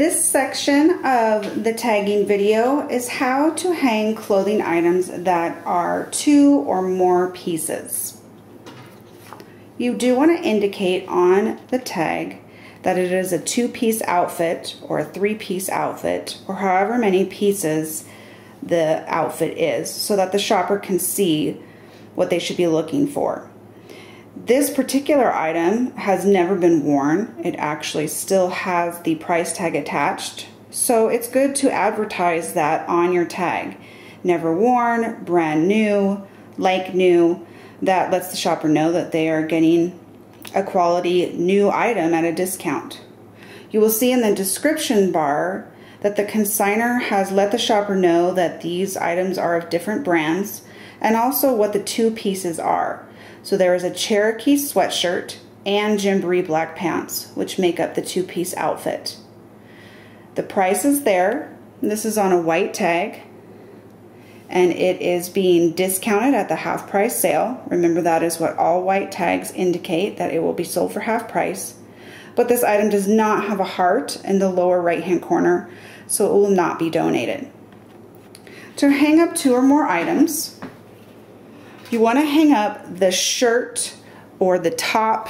This section of the tagging video is how to hang clothing items that are two or more pieces. You do want to indicate on the tag that it is a two-piece outfit or a three-piece outfit or however many pieces the outfit is so that the shopper can see what they should be looking for. This particular item has never been worn. It actually still has the price tag attached. So it's good to advertise that on your tag. Never worn, brand new, like new. That lets the shopper know that they are getting a quality new item at a discount. You will see in the description bar that the consigner has let the shopper know that these items are of different brands and also what the two pieces are. So there is a Cherokee sweatshirt and Gymboree black pants, which make up the two-piece outfit. The price is there. This is on a white tag and it is being discounted at the half price sale. Remember that is what all white tags indicate, that it will be sold for half price. But this item does not have a heart in the lower right hand corner, so it will not be donated. To hang up two or more items, you want to hang up the shirt or the top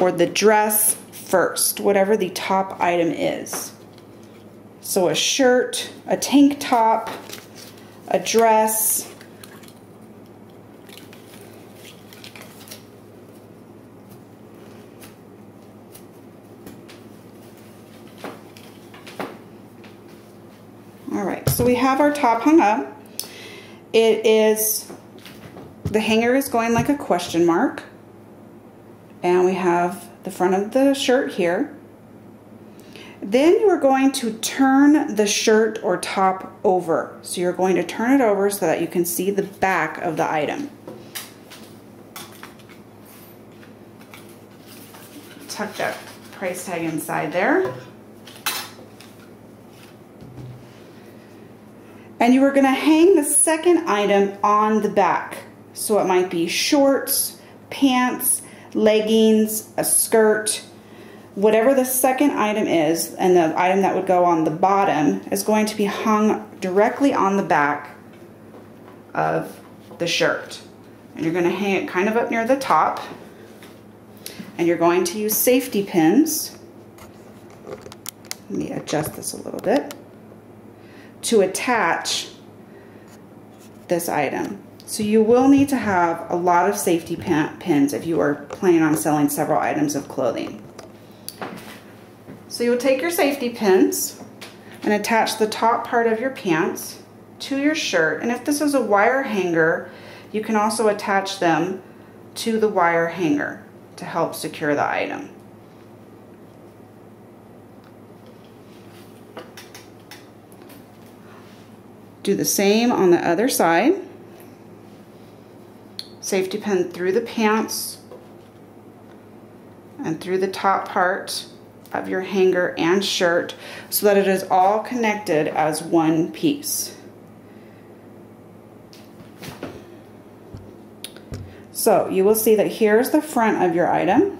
or the dress first, whatever the top item is. So a shirt, a tank top, a dress, All right, so we have our top hung up. It is the hanger is going like a question mark. And we have the front of the shirt here. Then you are going to turn the shirt or top over. So you're going to turn it over so that you can see the back of the item. Tuck that price tag inside there. And you are going to hang the second item on the back. So it might be shorts, pants, leggings, a skirt, whatever the second item is, and the item that would go on the bottom is going to be hung directly on the back of the shirt. And you're going to hang it kind of up near the top. And you're going to use safety pins. Let me adjust this a little bit. To attach this item. So you will need to have a lot of safety pins if you are planning on selling several items of clothing. So you'll take your safety pins and attach the top part of your pants to your shirt. And if this is a wire hanger, you can also attach them to the wire hanger to help secure the item. Do the same on the other side safety pin through the pants and through the top part of your hanger and shirt so that it is all connected as one piece. So you will see that here's the front of your item.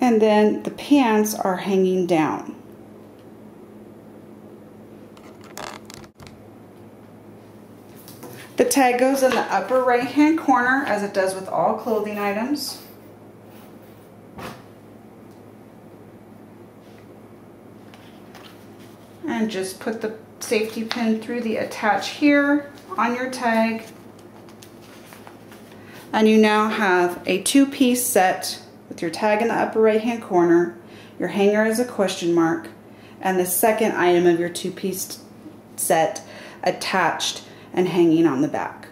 And then the pants are hanging down. The tag goes in the upper right hand corner as it does with all clothing items. And just put the safety pin through the attach here on your tag. And you now have a two-piece set with your tag in the upper right hand corner, your hanger is a question mark, and the second item of your two-piece set attached and hanging on the back.